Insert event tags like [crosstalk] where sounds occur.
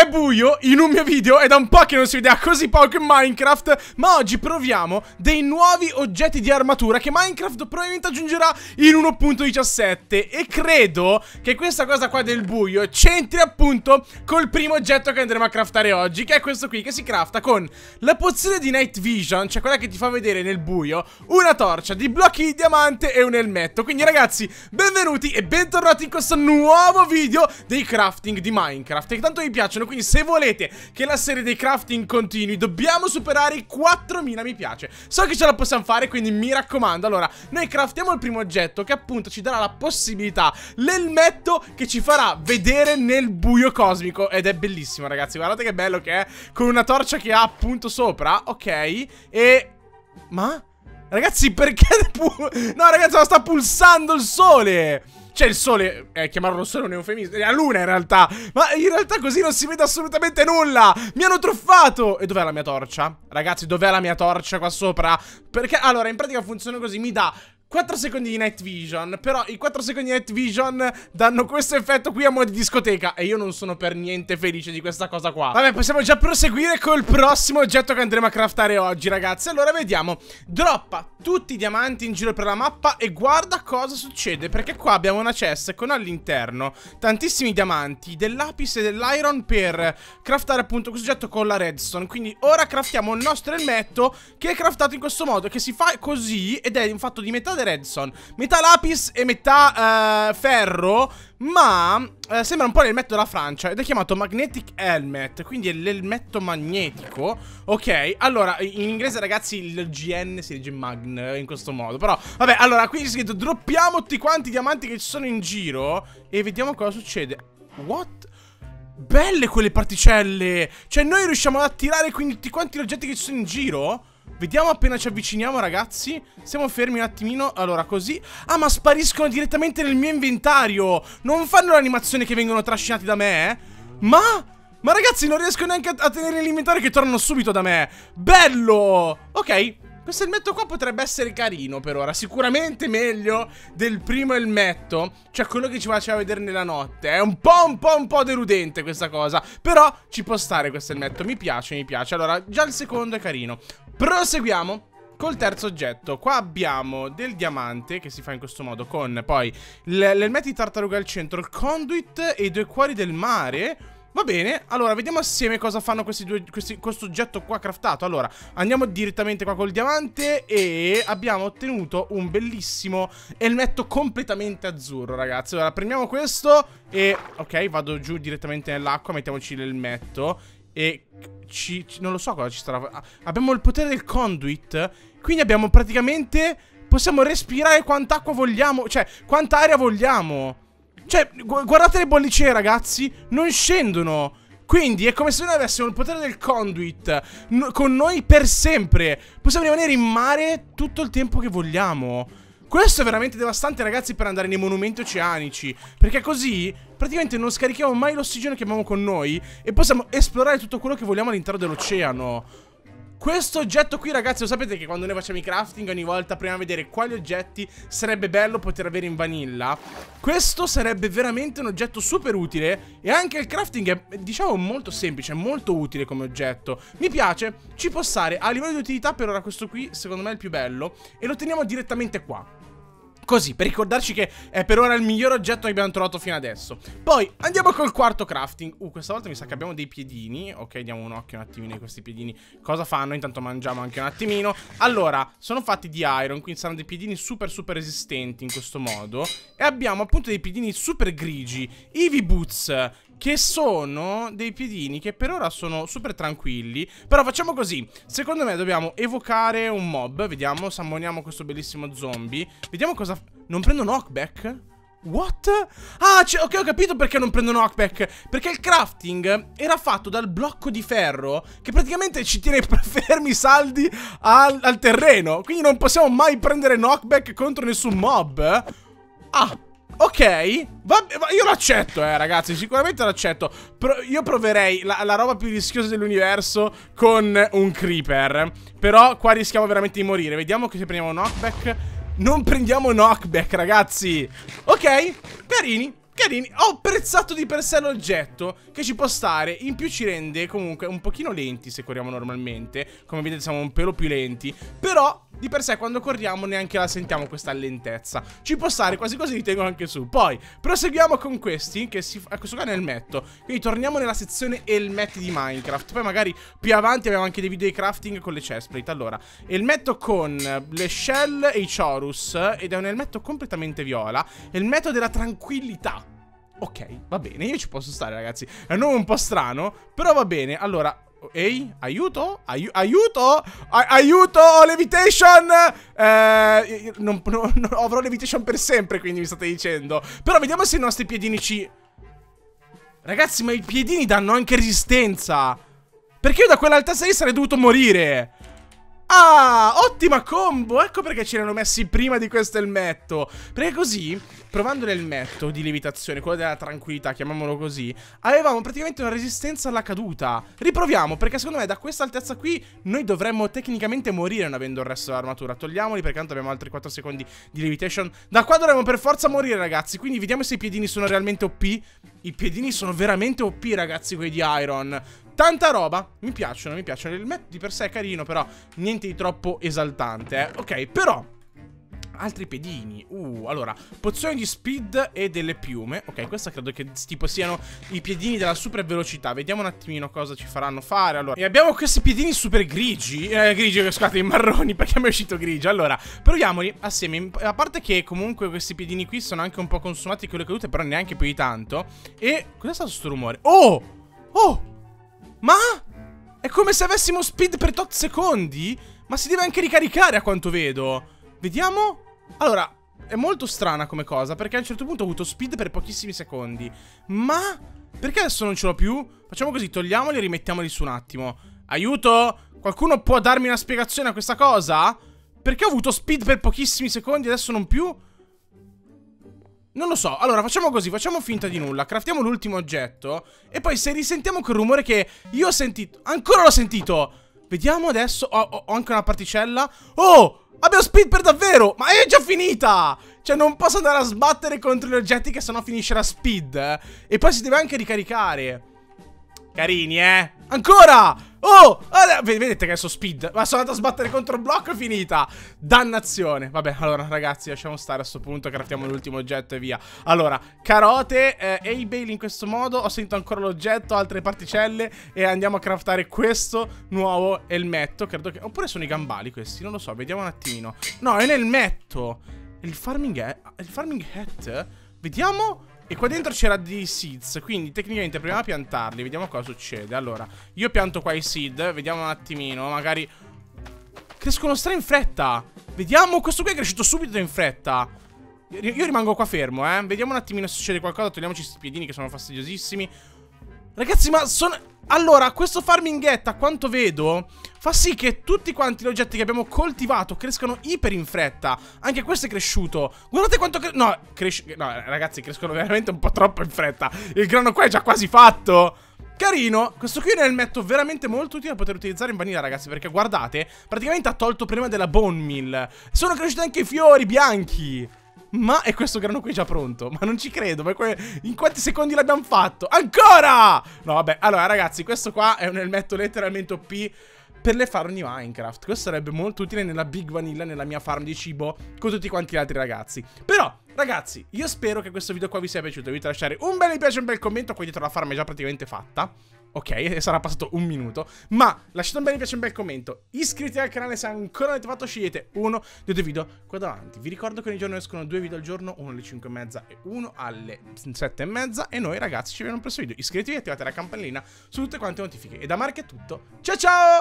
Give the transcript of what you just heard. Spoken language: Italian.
è buio in un mio video È da un po' che non si vedeva così poco in Minecraft Ma oggi proviamo dei nuovi oggetti di armatura Che Minecraft probabilmente aggiungerà in 1.17 E credo che questa cosa qua del buio C'entri appunto col primo oggetto che andremo a craftare oggi Che è questo qui che si crafta con la pozione di Night Vision Cioè quella che ti fa vedere nel buio Una torcia, di blocchi di diamante e un elmetto. Quindi ragazzi, benvenuti e bentornati in questo nuovo video dei crafting di Minecraft Che tanto mi piacciono quindi se volete che la serie dei crafting continui Dobbiamo superare i 4000 mi piace. So che ce la possiamo fare quindi mi raccomando. Allora noi craftiamo il primo oggetto che appunto ci darà la possibilità L'elmetto che ci farà vedere nel buio cosmico. Ed è bellissimo ragazzi. Guardate che bello che è. Con una torcia che ha appunto sopra Ok. E... Ma? Ragazzi perché... [laughs] No ragazzi ma sta pulsando il sole cioè il sole, eh, chiamarlo sole è un eufemismo, è la luna in realtà Ma in realtà così non si vede assolutamente nulla Mi hanno truffato E dov'è la mia torcia? Ragazzi, dov'è la mia torcia qua sopra? Perché, allora, in pratica funziona così Mi dà 4 secondi di night vision Però i 4 secondi di night vision danno questo effetto qui a mo' di discoteca. E io non sono per niente felice di questa cosa qua. Vabbè possiamo già proseguire col prossimo oggetto che andremo a craftare oggi ragazzi. Allora vediamo. Droppa tutti i diamanti in giro per la mappa E guarda cosa succede Perché qua abbiamo una chest con all'interno Tantissimi diamanti Dell'apis e dell'iron per craftare appunto questo oggetto con la redstone. Quindi ora craftiamo il nostro elmetto Che è craftato in questo modo Che si fa così ed è fatto di metà redstone Metà lapis e metà uh, ferro Ma uh, sembra un po' l'elmetto della Francia Ed è chiamato Magnetic Helmet Quindi è l'elmetto magnetico. Ok, allora in inglese ragazzi il GN si legge Magn in questo modo Però vabbè, allora qui c'è scritto Droppiamo tutti quanti i diamanti che ci sono in giro E vediamo cosa succede. What? Belle quelle particelle! Cioè noi riusciamo ad attirare quindi tutti quanti gli oggetti che ci sono in giro Vediamo appena ci avviciniamo ragazzi. Stiamo fermi un attimino. Allora così. Ah ma spariscono direttamente nel mio inventario. Non fanno l'animazione che vengono trascinati da me eh? Ma... Ma ragazzi non riesco neanche a, tenere l'inventario che tornano subito da me. Bello! Ok questo elmetto qua potrebbe essere carino per ora. Sicuramente meglio del primo elmetto. Cioè quello che ci faceva vedere nella notte. È un po' un po' un po' deludente questa cosa. Però ci può stare questo elmetto. Mi piace, mi piace. Allora già il secondo è carino Proseguiamo Col terzo oggetto, qua abbiamo del diamante che si fa in questo modo con poi l'elmetto di tartaruga al centro, il conduit e i due cuori del mare. Va bene, allora vediamo assieme cosa fanno questi due, questi, questo oggetto qua craftato. Allora, andiamo direttamente qua col diamante e abbiamo ottenuto un bellissimo elmetto completamente azzurro ragazzi. Allora, prendiamo questo e, ok, vado giù direttamente nell'acqua, mettiamoci l'elmetto E ci, non lo so cosa ci starà Abbiamo il potere del conduit Quindi abbiamo praticamente Possiamo respirare quanta acqua vogliamo Cioè quanta aria vogliamo Cioè gu guardate le bollicine ragazzi Non scendono quindi è come se noi avessimo il potere del conduit no con noi per sempre. Possiamo rimanere in mare tutto il tempo che vogliamo. Questo è veramente devastante ragazzi per andare nei monumenti oceanici. Perché così praticamente non scarichiamo mai l'ossigeno che abbiamo con noi E possiamo esplorare tutto quello che vogliamo all'interno dell'oceano. Questo oggetto qui ragazzi lo sapete che quando noi facciamo i crafting ogni volta proviamo a vedere quali oggetti sarebbe bello poter avere in vanilla? Questo sarebbe veramente un oggetto super utile e anche il crafting è diciamo molto semplice, molto utile come oggetto. Mi piace, ci può stare, a livello di utilità per ora questo qui secondo me è il più bello e lo teniamo direttamente qua Così, per ricordarci che è per ora il miglior oggetto che abbiamo trovato fino adesso. Poi, andiamo col quarto crafting. Uh, questa volta mi sa che abbiamo dei piedini. Ok, diamo un occhio un attimino a questi piedini. Cosa fanno? Intanto mangiamo anche un attimino. Allora, sono fatti di iron Quindi saranno dei piedini super super resistenti in questo modo. E abbiamo appunto dei piedini super grigi. Eevee Boots che sono dei piedini che per ora sono super tranquilli. Però facciamo così. Secondo me dobbiamo evocare un mob. Vediamo, sammoniamo questo bellissimo zombie. Vediamo cosa... Non prendo knockback? What? Ah, ok, ho capito perché non prendo knockback. Perché il crafting era fatto dal blocco di ferro Che praticamente ci tiene fermi saldi al, al terreno. Quindi non possiamo mai prendere knockback contro nessun mob. Ah, Ok, vabbè, io l'accetto, eh, ragazzi, sicuramente l'accetto. Pro io proverei la, la, roba più rischiosa dell'universo con un creeper. Però qua rischiamo veramente di morire. Vediamo che se prendiamo knockback. Non prendiamo knockback, ragazzi. Ok, carini. carini. Ho apprezzato di per sé l'oggetto che ci può stare. In più ci rende comunque un pochino lenti se corriamo normalmente. Come vedete siamo un pelo più lenti. Però di per sé quando corriamo neanche la sentiamo questa lentezza. Ci può stare, quasi quasi li tengo anche su. Poi proseguiamo con questi che si fa... questo qua è il metto. Quindi torniamo nella sezione elmetti di Minecraft. Poi magari più avanti abbiamo anche dei video di crafting con le chestplate. Allora, elmetto con le shell e i chorus ed è un elmetto completamente viola. Il metto della tranquillità. Ok, va bene, io ci posso stare ragazzi È un nome un po' strano, però va bene Allora, Ehi, aiuto? Ai aiuto? A aiuto, levitation! Eh, non, non, non, avrò levitation per sempre, quindi mi state dicendo. Però vediamo se i nostri piedini ci... Ragazzi, ma i piedini danno anche resistenza. Perché io da quell'altezza lì sarei dovuto morire. Ah, ottima combo! Ecco perché ce l'hanno messi prima di questo elmetto. Perché così, provando l'elmetto di levitazione, quello della tranquillità, chiamiamolo così, avevamo praticamente una resistenza alla caduta. Riproviamo, perché secondo me da questa altezza qui noi dovremmo tecnicamente morire non avendo il resto dell'armatura. Togliamoli perché tanto abbiamo altri 4 secondi di levitation. Da qua dovremmo per forza morire, ragazzi. Quindi vediamo se i piedini sono realmente OP. I piedini sono veramente OP, ragazzi, quelli di Iron. Tanta roba, mi piacciono, mi piacciono Il metto di per sé è carino, però niente di troppo esaltante, eh. Ok, però altri pedini Uh, allora, pozioni di speed e delle piume Ok, questa credo che tipo siano i piedini della super velocità Vediamo un attimino cosa ci faranno fare Allora, e abbiamo questi piedini super grigi Eh, grigi, scusate, marroni [laughs] Perché mi è uscito grigio Allora, proviamoli assieme A parte che comunque questi piedini qui sono anche un po' consumati con le cadute Però neanche più di tanto E, cos'è stato questo rumore? Oh! Oh! Ma? È come se avessimo speed per tot secondi? Ma si deve anche ricaricare a quanto vedo Vediamo Allora, è molto strana come cosa Perché a un certo punto ho avuto speed per pochissimi secondi Ma? Perché adesso non ce l'ho più? Facciamo così, togliamoli e rimettiamoli su un attimo Aiuto? Qualcuno può darmi una spiegazione a questa cosa? Perché ho avuto speed per pochissimi secondi e adesso non più? Non lo so, allora facciamo così, facciamo finta di nulla Craftiamo l'ultimo oggetto E poi se risentiamo quel rumore che io ho sentito Ancora l'ho sentito Vediamo adesso, ho, ho, ho, anche una particella Oh, abbiamo speed per davvero? Ma è già finita! Cioè non posso andare a sbattere contro gli oggetti Che sennò finisce la speed E poi si deve anche ricaricare. Carini, eh. Ancora Oh! Vedete che adesso speed Ma sono andato a sbattere contro il blocco e finita. Dannazione. Vabbè, allora ragazzi lasciamo stare a questo punto Craftiamo l'ultimo oggetto e via. Allora, carote eh, e i bale in questo modo. Ho sentito ancora l'oggetto, altre particelle E andiamo a craftare questo nuovo elmetto. Credo che... Oppure sono i gambali questi, non lo so, vediamo un attimino. No, è l'elmetto Il farming... Il farming hat? Vediamo... E qua dentro c'era dei seeds Quindi tecnicamente proviamo a piantarli Vediamo cosa succede. Allora, io pianto qua i seed Vediamo un attimino Magari Crescono stra in fretta. Vediamo, questo qui è cresciuto subito in fretta. Io rimango qua fermo, eh. Vediamo un attimino se succede qualcosa Togliamoci questi piedini che sono fastidiosissimi Ragazzi, ma sono... Allora, questo farming get, a quanto vedo, fa sì che tutti quanti gli oggetti che abbiamo coltivato crescano iper in fretta. Anche questo è cresciuto. Guardate quanto... Cre no, cresce... No, ragazzi, crescono veramente un po' troppo in fretta. Il grano qua è già quasi fatto. Carino, questo qui è un elmetto veramente molto utile da poter utilizzare in vanilla ragazzi Perché guardate, praticamente ha tolto prima della bone meal Sono cresciuti anche i fiori bianchi ma è questo grano qui già pronto? Ma non ci credo, ma in quanti secondi l'abbiamo fatto? Ancora! No, vabbè, allora ragazzi, questo qua è un elmetto letteralmente OP per le farm di Minecraft. Questo sarebbe molto utile nella Big Vanilla, nella mia farm di cibo, con tutti quanti gli altri ragazzi. Però, ragazzi, io spero che questo video qua vi sia piaciuto. Vi lasciare un bel mi piace un bel commento, qua dietro la farm è già praticamente fatta. Ok, sarà passato un minuto Ma lasciate un bel mi piace e un bel commento. Iscrivetevi al canale se ancora non avete fatto Scegliete uno dei due video qua davanti. Vi ricordo che ogni giorno escono due video al giorno Uno alle 5 e mezza e uno alle 7 e mezza. E noi ragazzi ci vediamo nel prossimo video. Iscrivetevi e attivate la campanellina su tutte quante le notifiche. E da Mark è tutto. Ciao ciao